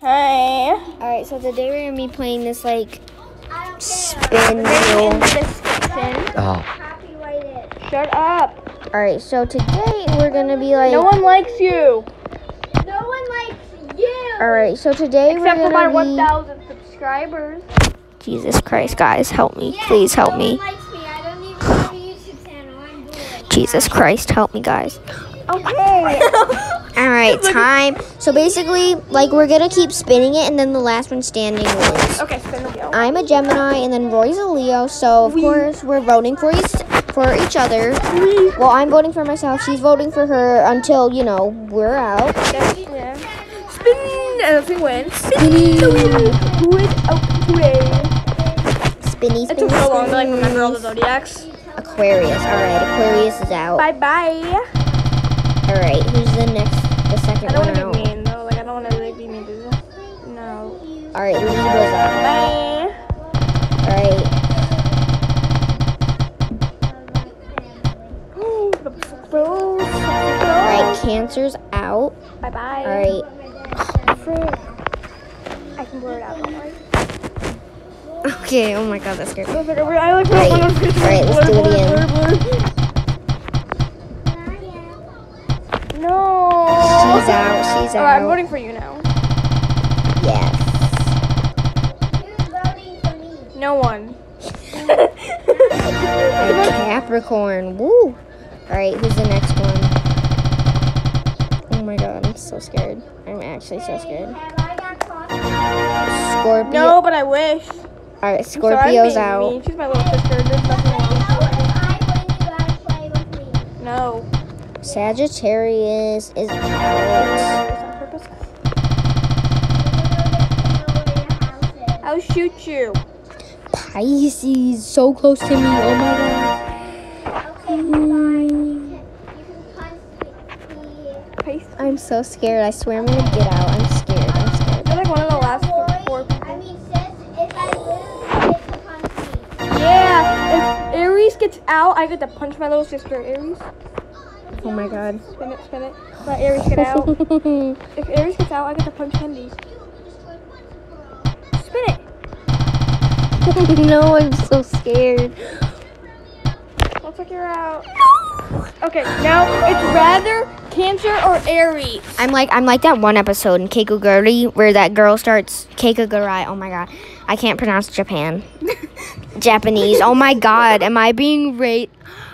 Hey. Alright, so today we're gonna be playing this like I don't care. spin In wheel. Oh, ah. Shut up. Alright, so today we're gonna be like No one likes you. No one likes you. Alright, so today Except we're for my gonna be 1,000 subscribers. Jesus Christ, guys, help me. Yeah, Please help no me. Me. I don't even have a YouTube channel. I'm bored. Jesus Christ, help me guys. Okay. Alright, time. So basically, like we're gonna keep spinning it and then the last one standing wins. okay, spin the wheel. I'm a Gemini and then Roy's a Leo, so of course we're voting for each for each other. Well, I'm voting for myself. She's voting for her until you know we're out. Yeah. Spin. And if we win, spin the wheel. Who is out Spinny, It spinny, took so long to like remember all the zodiacs. Aquarius. All right, Aquarius is out. Bye bye. All right, who's the next? The second I don't want to be mean though. Like I don't want to like be mean to. No. All right, Libra's out. Bye. All right, Bro. all right, Cancer's out. Bye bye. All right, I can blur it out. Okay. Oh my God, that's scary. I like Right. All right, let's do it again. She's out. She's Alright, I'm voting for you now. Yes. Who's voting for me? No one. Capricorn. Woo. All right, who's the next one? Oh my God, I'm so scared. I'm actually so scared. Have I got caught? Scorpio. No, but I wish. All right, I'm sorry, I'm Scorpio's out. mean. She's my little sister. There's nothing wrong with How if I win, you gotta play with me. her. No. Sagittarius is out. It's. I I'll shoot you. Pisces, so close to me. Oh my God. Okay, fine. You can punch I'm so scared. I swear I'm gonna get out. I'm scared. I'm scared. You're like one of the last Boy, four I mean, sis, if I lose, you get to punch me. Yeah. If Aries gets out, I get to punch my little sister. Aries. Oh my God. Spin it, spin it. Let Aries get out. if Aries gets out, I get to punch Kendi. Spin it. no, I'm so scared. Looks like you're out. No! Okay, now it's rather Cancer or Aries. I'm like I'm like that one episode in Keikoguri where that girl starts Keikoguri. Oh my god. I can't pronounce Japan. Japanese. Oh my god. Am I being ra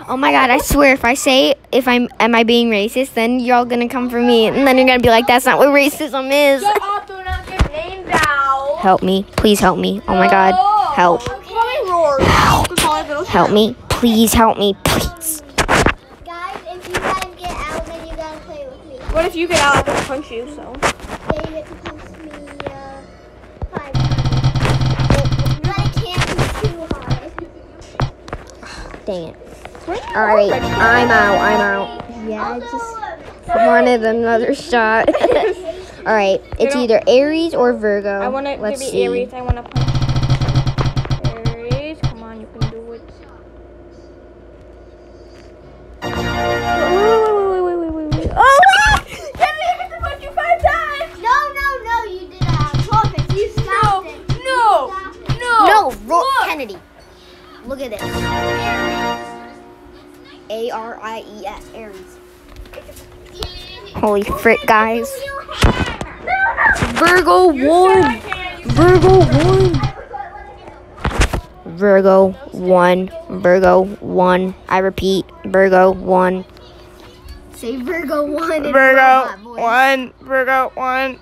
Oh my god, I swear if I say if I'm am I being racist, then you're all gonna come for me and then you're gonna be like, that's not what racism is. Shut up, do not get named out. Help me. Please help me. Oh my god. Help. Call me Rory. Just call me little Help me. Please help me. Please. Guys, if you guys get out, then you gotta play with me. What if you get out? I get to punch you. So. Then you get to punch me uh, five times. But I can't be too hard. Dang it. Alright, I'm out. I'm out. Yeah, I just wanted another shot. Alright, it's either Aries or Virgo. I want it to Let's be see. Aries. I want to punch Aries. Come on, you can do it. Wait, wait, wait, wait, wait, wait. Oh! Kennedy, I get to punch you five times. No, no, no, you did purpose. You No, stopped it. no, it. no. No, Look. Kennedy. Look at this. A R I E S. Aries. Holy frick, guys. Virgo won. Virgo won. Virgo one. Virgo one. I repeat, Virgo one. Say Virgo one. in Virgo robot voice. one. Virgo one.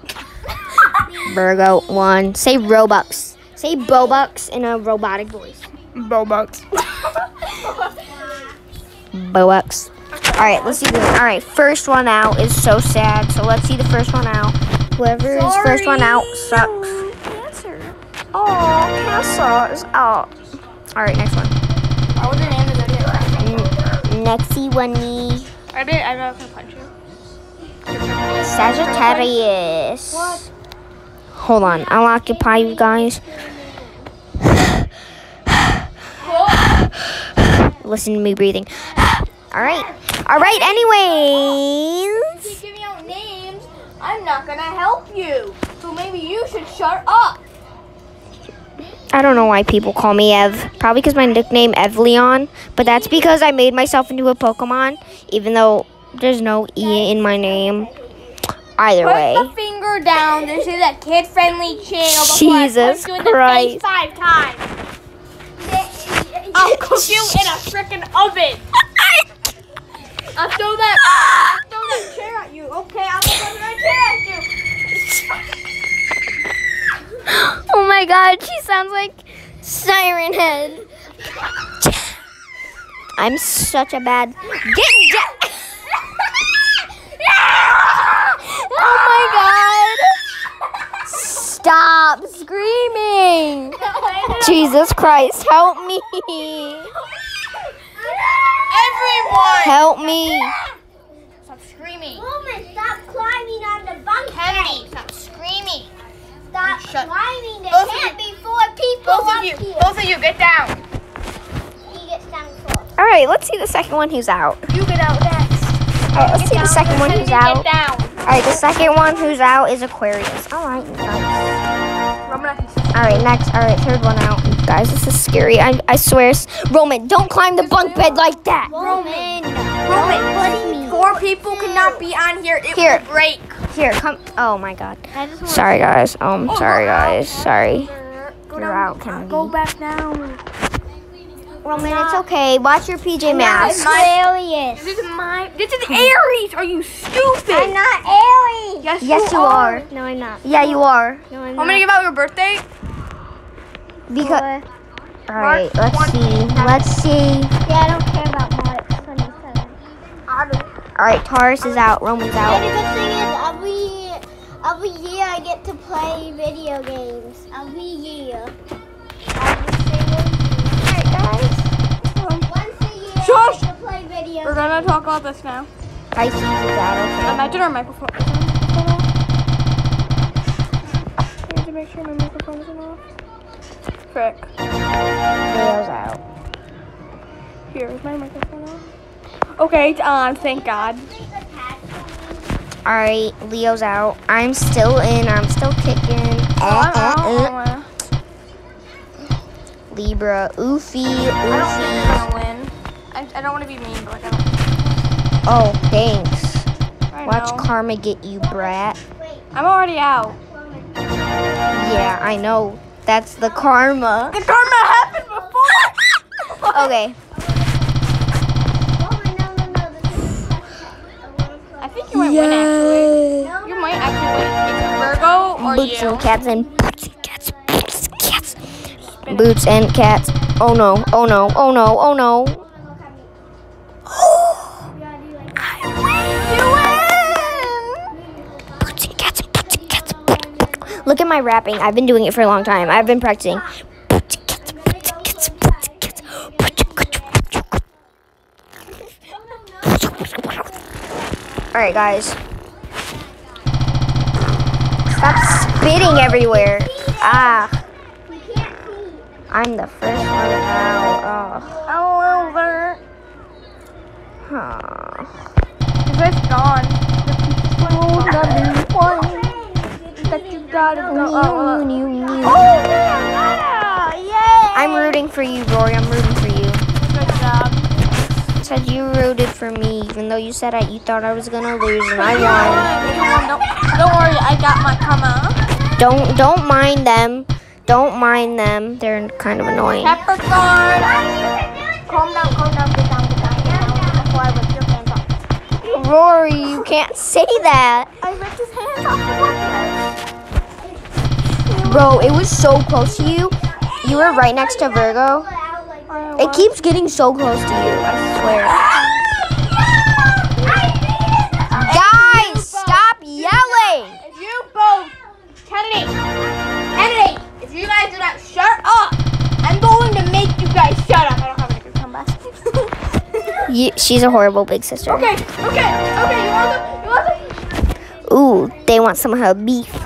Virgo one. Say Robux. Say Bobux in a robotic voice. Bobucks. Bobux. All right, let's see. this. all right, first one out is so sad. So let's see the first one out. Whoever is first one out sucks. Cancer. Oh, Casa is out. All right, next one. I was name the zodiac. Mm, N- one. I did. I'm not gonna punch you. Sagittarius. What? Hold on, I'll occupy you guys. Listen to me breathing. All right. All right. Anyways. Keep giving out names. I'm not gonna help you. Made maybe you should shut up. I don't know why people call me Ev. Probably because my nickname Evleon. But that's because I made myself into a Pokemon, even though there's no E in my name. Either Put way. the finger down. This is a kid-friendly channel. I Jesus you the Christ. five times. I'll cook you in a freaking oven. I'll throw that. I'll throw that chair at you. Okay, I'll throw that chair at you. Oh my god, she sounds like Siren Head. I'm such a bad. Get down! oh my god! Stop screaming! Jesus Christ, help me! Everyone, Help me! stop screaming. Roman, stop climbing on the bunk Kennedy, bed. stop screaming. Stop Shut- climbing. There Both of can't you- be four people Both up of you, here. both of you, get down. He gets down first. Alright, let's see the second one who's out. You get out next. Alright, let's see the second one who's out. Get down. Alright, the second one who's out is Aquarius. Alright, nice. Roman, I can Alright, next. Alright, third one out. Guys, this is scary. I, I swear. Roman, don't climb the bunk bed like that. Roman. Roman, four people cannot be on here. It Here. will break. Here, come. Oh my god. I just want Sorry, guys. Um, sorry, guys. Sorry. Go You're out, Kennedy. Go back down. Roman, it's okay. Watch your PJ not Masks. Aquarius. This is my. This is Aries. Are you stupid? I'm not Aries. Yes, Yes, you are. No, I'm not. Yeah, you are. No, I'm me to give out your birthday? Because. Alright, let's see. Let's see. Yeah, I don't care about March 27. Alright, Taurus is out. Roman's And out. the good thing is every every year I get to play video games. Every year. Every. Alright, guys. Once a year Shush! I get to We're gonna talk about this now. Pisces is out. Imagine our microphone. Frick. Leo's out. Here, is my microphone off? Okay, it's on. Thank God. Alright, Leo's out. I'm still in. I'm still kicking. Uh, uh, uh. Libra. Oofy. I don't Oofy. gonna win. I, I don't want to be mean, but like I don't. Oh, thanks. I Watch know. karma get you, brat. I'm already out. Yeah, I know. That's the karma. The karma happened before. Okay. I think you might win actually. You might actually win. It's Virgo or Boots you. and cats and boots and cats. Boots and cats. Boots and cats. Oh no. Oh no. Oh no. Oh no. My rapping. I've been doing it for a long time. I've been practicing. Boots and cats. Boots and cats. Boots and cats. Boots and cats. All right, guys. Stop spitting everywhere. Ah, I'm the first one out. Oh, over. Oh. Huh. Guys gone. That you gotta go. Uh, uh. Oh, well, oh yeah. I'm rooting for you, Rory. I'm rooting for you. Good job. Said you rooted for me, even though you said I, you thought I was gonna lose, and I won. Don't, don't worry, I got my karma. Don't don't mind them. Don't mind them. They're kind of annoying. Capricorn. Calm down, calm down, get down, get down, get down before I rip your hands off. Rory, you can't say that. I ripped his hands off Bro, it was so close to you. You were right next to Virgo. It keeps getting so close to you, I swear. Guys, stop yelling! You both, Kennedy, Kennedy, if you guys do not shut up, I'm going to make you guys shut up. I don't have any comebacks. You, she's a horrible big sister. okay, okay, okay. You want some? You want some? Ooh, they want some of her beef.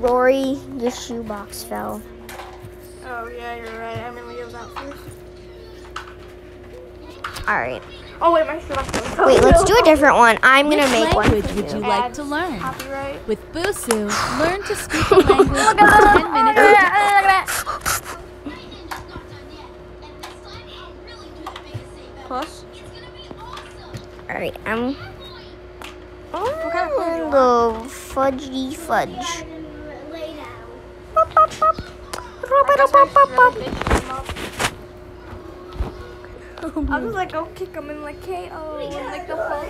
Rory, your shoebox fell. Oh, yeah, you're right. I'm gonna leave that first. All right. Oh, wait, my shoebox. Fell. Wait, let's oh, do a different one. I'm gonna Which make one language for would you. you like to learn? Copyright. With Busuu, learn to speak a language oh in 10 minutes. Oh Plus. All right, I'm. What kind of food I'm gonna go fudgy fudge. Pop, pop, pop, pop, pop. I was like, go kick him in like KO and like the fuck.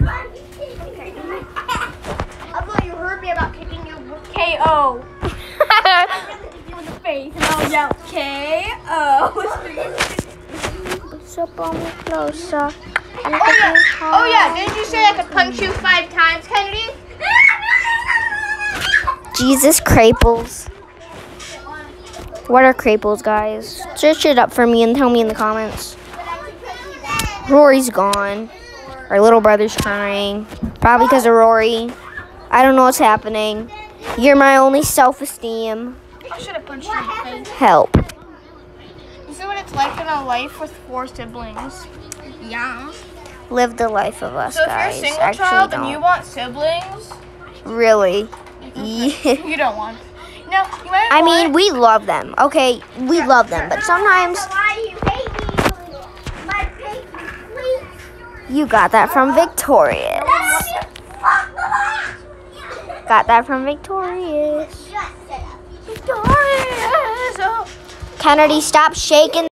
I thought you heard me about kicking you with KO. I'm gonna kick you in the face and I'll yell KO. Step on me closer. Oh yeah, oh yeah, didn't you say I could punch you five times, Kennedy? Jesus craples. What are craples, guys? Search it up for me and tell me in the comments. Rory's gone. Our little brother's crying. Probably because of Rory. I don't know what's happening. You're my only self esteem. I should have punched you in the face. Help. This is what it's like in a life with four siblings. Yeah. Live the life of us, So if guys. you're a single Actually, child don't. and you want siblings, really? Yeah. you don't want. No, I mean, we love them. Okay, we love them, but sometimes you hate me? My baby, please. you got that from Victorious. Got that from Victorious. Victorious. Oh. Kennedy, stop shaking